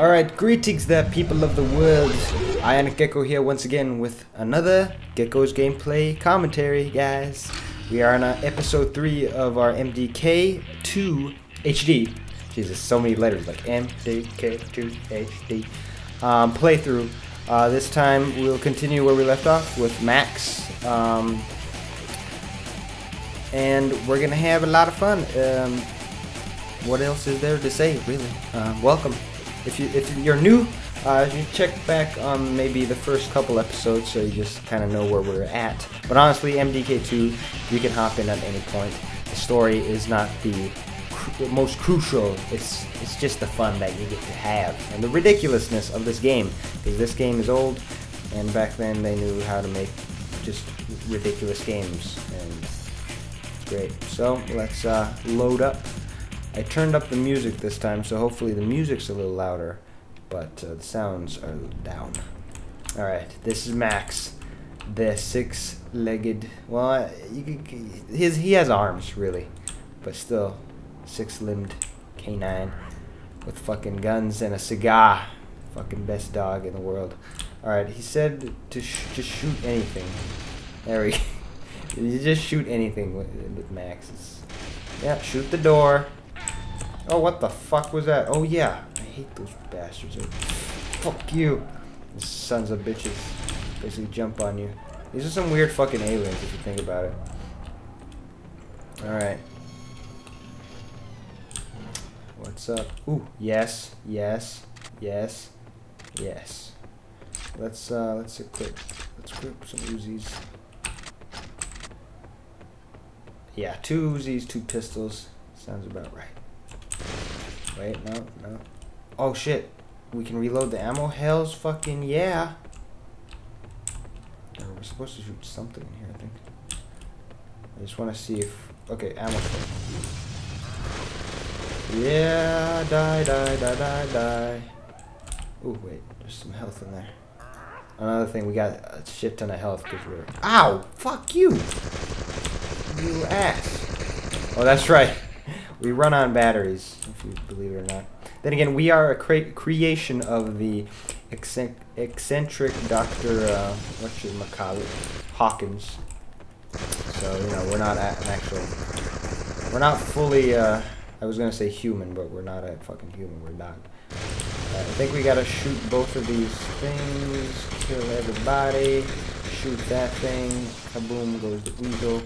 Alright, greetings there, people of the world. Ionic Gecko here once again with another Gecko's gameplay commentary, guys. We are on episode 3 of our MDK2 HD. Jesus, so many letters, like MDK2 HD. Um, playthrough. Uh, this time we'll continue where we left off with Max. Um, and we're gonna have a lot of fun. Um, what else is there to say, really? Uh, welcome. If you if you're new, uh, you check back on maybe the first couple episodes, so you just kind of know where we're at. But honestly, MDK2, you can hop in at any point. The story is not the cru- most crucial. It's it's just the fun that you get to have and the ridiculousness of this game, because this game is old, and back then they knew how to make just ridiculous games, and it's great. So let's uh, load up. I turned up the music this time, so hopefully the music's a little louder, but uh, the sounds are down. Alright, this is Max, the six-legged, well, could, his, he has arms, really, but still, six-limbed canine with fucking guns and a cigar. Fucking best dog in the world. Alright, he said to sh just shoot anything. There we you just shoot anything with, with Max. It's, yeah, shoot the door. Oh, what the fuck was that? Oh, yeah. I hate those bastards. Fuck you. Sons of bitches. Basically jump on you. These are some weird fucking aliens if you think about it. Alright. What's up? Ooh, yes, yes, yes, yes. Let's, uh, let's equip, let's equip some Uzis. Yeah, two Uzis, two pistols. Sounds about right. Wait, no, no. Oh shit. We can reload the ammo? Hells fucking yeah. We're supposed to shoot something in here, I think. I just want to see if... Okay, ammo. Yeah, die, die, die, die, die. Oh wait, there's some health in there. Another thing, we got a shit ton of health because we're... Ow! Fuck you! You ass. Oh, that's right. We run on batteries, if you believe it or not. Then again, we are a cre creation of the eccentric, Dr. Uh, what should I? Hawkins. So, you know, we're not an actual... We're not fully, uh, I was going to say human, but we're not a fucking human. We're not. Uh, I think we got to shoot both of these things, kill everybody, shoot that thing, kaboom goes the weasel,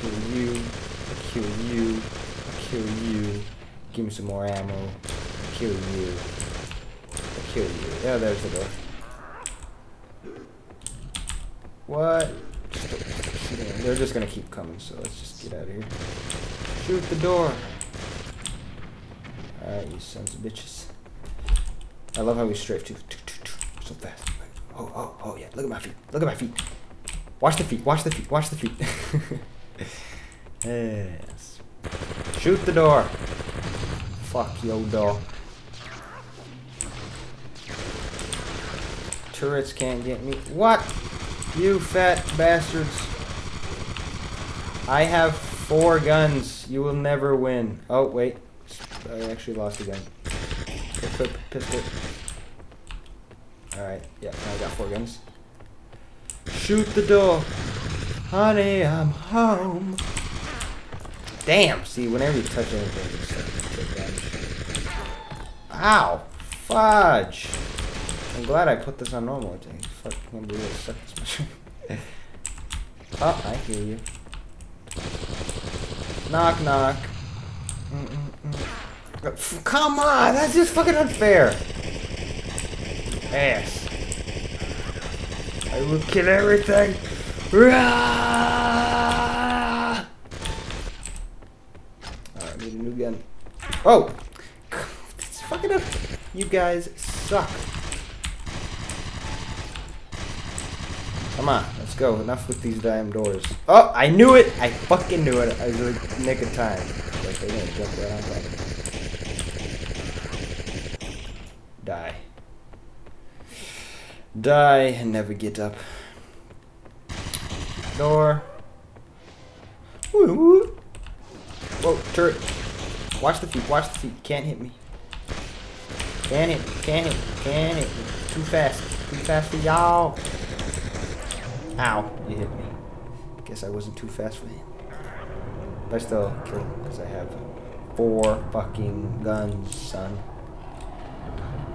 kill you, kill you, I kill you, give me some more ammo, I kill you, I kill you. Oh, yeah, there's the door. What? They're just gonna keep coming, so let's just get out of here. Shoot the door! Alright, you sons of bitches. I love how we strafe too. So fast. Oh, oh, oh, yeah. Look at my feet. Look at my feet. Watch the feet. Watch the feet. Watch the feet. yes. Shoot the door. Fuck yo door. Turrets can't get me. What? You fat bastards. I have four guns. You will never win. Oh, wait. I actually lost a gun. Equip pistol. Alright, yeah, I got four guns. Shoot the door. Honey, I'm home. Damn, see, whenever you touch anything, take damage. Ow! Fudge! I'm glad I put this on normal. I fuck, sucked this much. oh, I hear you. Knock, knock. Mm -mm -mm. Come on, that's just fucking unfair. Ass. I will kill everything. Alright, need a new gun. Oh! It's fucking up. You guys suck. Come on, let's go. Enough with these damn doors. Oh, I knew it! I fucking knew it. I was like nick of time. Like they're gonna jump right on top. Die. Die and never get up. Door. Woo woo. Whoa, turret. Watch the feet, watch the feet. Can't hit me. Can't hit, can't hit, can't hit. Too fast, too fast for y'all. Ow, you hit me. Guess I wasn't too fast for him. But I still kill him because I have four fucking guns, son.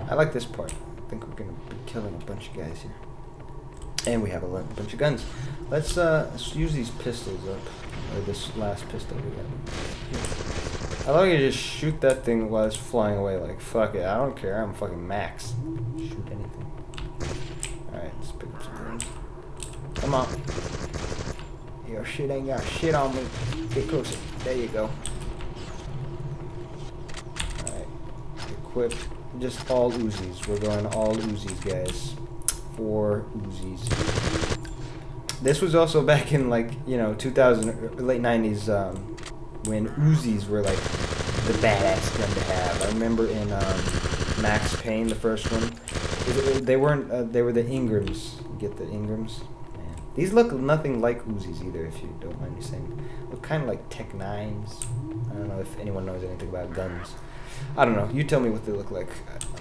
I like this part. I think we're gonna be killing a bunch of guys here. And we have a bunch of guns. Let's uh let's use these pistols up. Or this last pistol we got. I love you just shoot that thing while it's flying away like fuck it, I don't care, I'm fucking max. Shoot anything. Alright, let's pick up some guns. Come on. Your shit ain't got shit on me. Get closer. There you go. Alright. Equip just all Uzis. We're going all Uzis, guys. Four Uzis. This was also back in like, you know, 2000, late 90s, um, when Uzis were like the badass gun to have. I remember in um, Max Payne, the first one, they weren't, uh, they were the Ingrams. Get the Ingrams? Man. These look nothing like Uzis either, if you don't mind me saying. Look kind of like Tech 9s. I don't know if anyone knows anything about guns. I don't know. You tell me what they look like.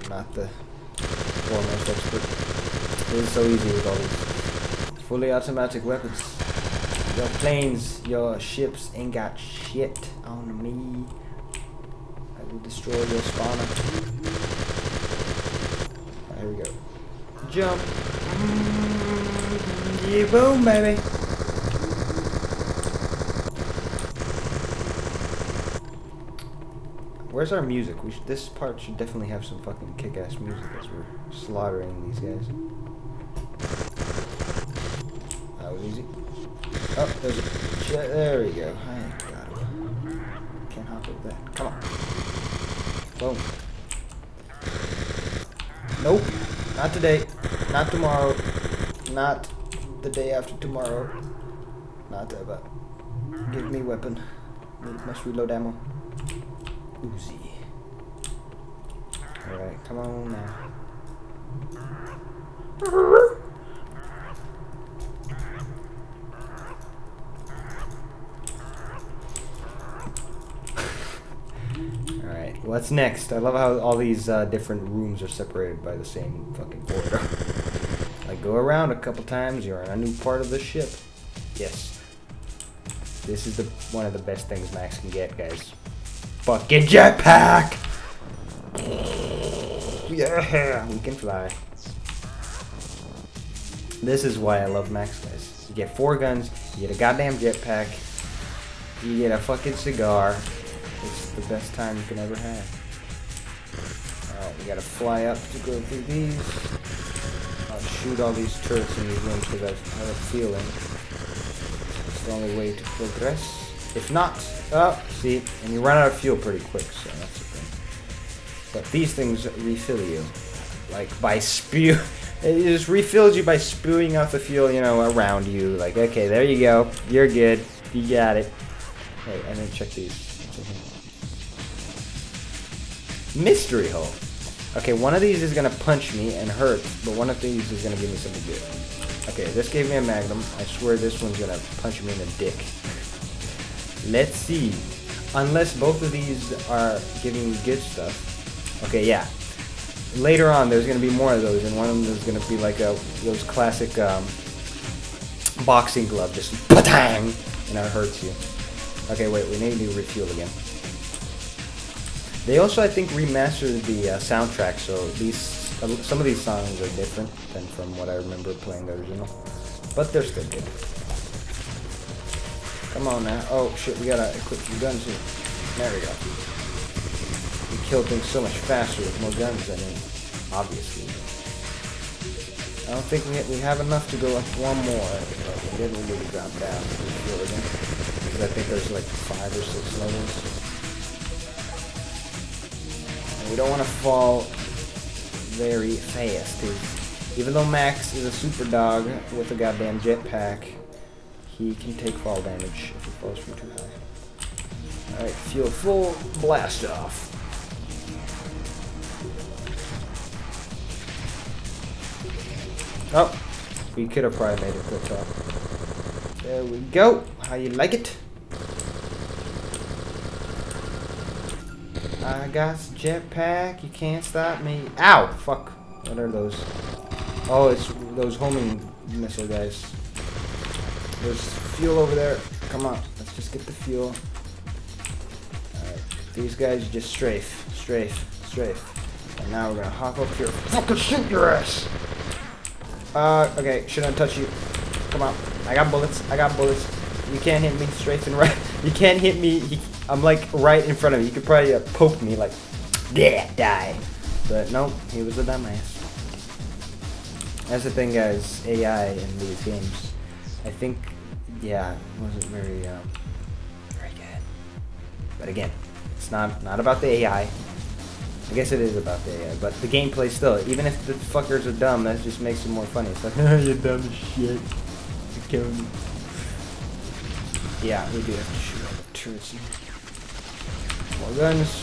I'm not the foremost expert. It is so easy with all these fully automatic weapons. Your planes, your ships ain't got shit on me. I will destroy your spawner. Here we go. Jump. Yeah, boom, baby. Where's our music? Should, this part should definitely have some fucking kick-ass music as we're slaughtering these guys. That was easy. Oh, there's a... There we go. Got it. Can't hop over that. Come on. Boom. Nope. Not today. Not tomorrow. Not the day after tomorrow. Not ever. Give me weapon. Must reload ammo. Uzi. Alright, come on now. Alright, what's next? I love how all these uh, different rooms are separated by the same fucking corridor. I go around a couple times, you're in a new part of the ship. Yes. This is the one of the best things Max can get, guys fucking jetpack! Yeah, we can fly. This is why I love Max, guys. You get four guns, you get a goddamn jetpack, you get a fucking cigar. It's the best time you can ever have. Alright, we gotta fly up to go through these. I'll shoot all these turrets in these rooms because I have a feeling it's the only way to progress. If not, oh, see, and you run out of fuel pretty quick, so that's the thing. But these things refill you, like by spew. It just refills you by spewing out the fuel, you know, around you. Like, okay, there you go. You're good. You got it. Wait, and then check these. Mystery hole. Okay, one of these is gonna punch me and hurt, but one of these is gonna give me something good. Okay, this gave me a magnum. I swear this one's gonna punch me in the dick. Let's see. Unless both of these are giving me good stuff. Okay, yeah. Later on, there's to be more of those, and one of them is to be like a those classic um, boxing glove, just patang, and it hurts you. Okay, wait, we need to refuel again. They also, I think, remastered the uh, soundtrack, so these uh, some of these songs are different than from what I remember playing the original, but they're still good. Come on now. Oh shit, we gotta equip some guns here. There we go. We kill things so much faster with more guns than in, obviously. I don't think we, we have enough to go like one more, but we didn't really drop down. Because I think there's like five or six levels. And we don't want to fall very fast. Even though Max is a super dog with a goddamn jetpack, he can take fall damage if he falls from too high. Alright, fuel full, blast off. Oh, we could have probably made it to the top. There we go. How you like it? I got jetpack. You can't stop me. Ow! Fuck. What are those? Oh, it's those homing missile guys. There's fuel over there. Come on. Let's just get the fuel. These guys just strafe. Strafe. Strafe. And now we're gonna hop up here. Fucking shoot your ass! Uh, okay. Shouldn't touch you. Come on. I got bullets. I got bullets. You can't hit me straight and right. You can't hit me. I'm like right in front of you. You could probably uh, poke me like, yeah, die. But no, he was a dumbass. That's the thing, guys. AI in these games, I think, yeah, wasn't very, um, very good. But again, it's not not about the AI. I guess it is about the AI, but the gameplay still. Even if the fuckers are dumb, that just makes it more funny. It's like, you're dumb as shit. You killed me. Yeah, we do have to shoot all the turrets. More guns.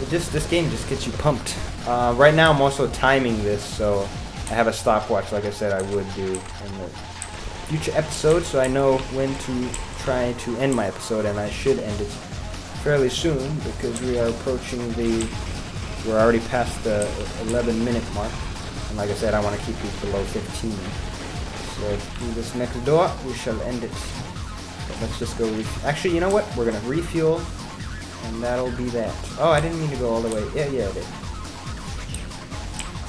It just this game just gets you pumped. Uh, right now, I'm also timing this, so I have a stopwatch, like I said I would do in the future episodes, so I know when to try to end my episode, and I should end it fairly soon because we are approaching the we're already past the 11 minute mark. And like I said, I want to keep these below 15. Through this next door, we shall end it. But let's just go... Actually, you know what? We're going to refuel. And that'll be that. Oh, I didn't mean to go all the way. Yeah, yeah, I did.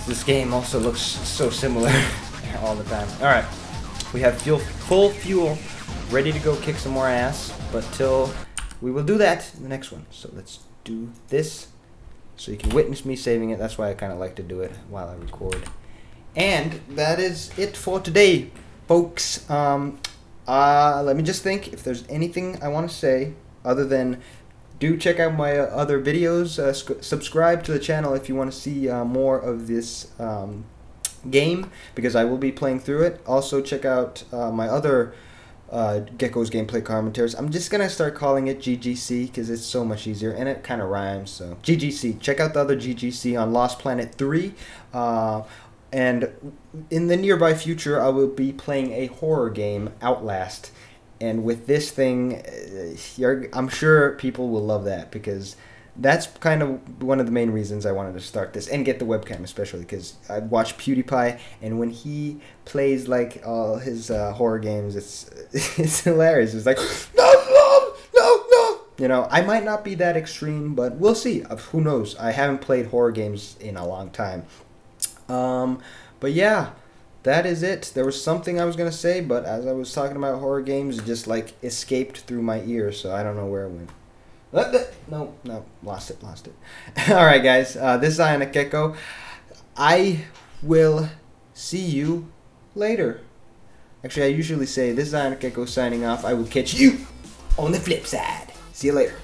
This game also looks so similar all the time. Alright. We have fuel, full fuel ready to go kick some more ass. But till we will do that in the next one. So let's do this so you can witness me saving it. That's why I kind of like to do it while I record. And that is it for today, folks. Um, uh, let me just think if there's anything I want to say other than do check out my uh, other videos. Uh, subscribe to the channel if you want to see uh, more of this um, game because I will be playing through it. Also, check out uh, my other uh, Gecko's gameplay commentaries. I'm just gonna start calling it GGC because it's so much easier and it kind of rhymes. So GGC. Check out the other GGC on Lost Planet 3. And in the nearby future, I will be playing a horror game, Outlast. And with this thing, uh, I'm sure people will love that because that's kind of one of the main reasons I wanted to start this and get the webcam, especially because I watch PewDiePie, and when he plays like all his uh, horror games, it's it's hilarious. It's like no, no, no, no. You know, I might not be that extreme, but we'll see. Who knows? I haven't played horror games in a long time. Um, but yeah, that is it. There was something I was gonna say, but as I was talking about horror games, it just like escaped through my ear, so I don't know where it went. No, no, lost it, lost it. All right, guys. Uh, this is Ionic Gecko. I will see you later. Actually, I usually say this is Ionic Gecko signing off. I will catch you on the flip side. See you later.